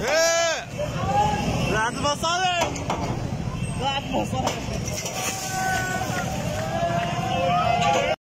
إيه؟ طلعت مصالح طلعت مصالح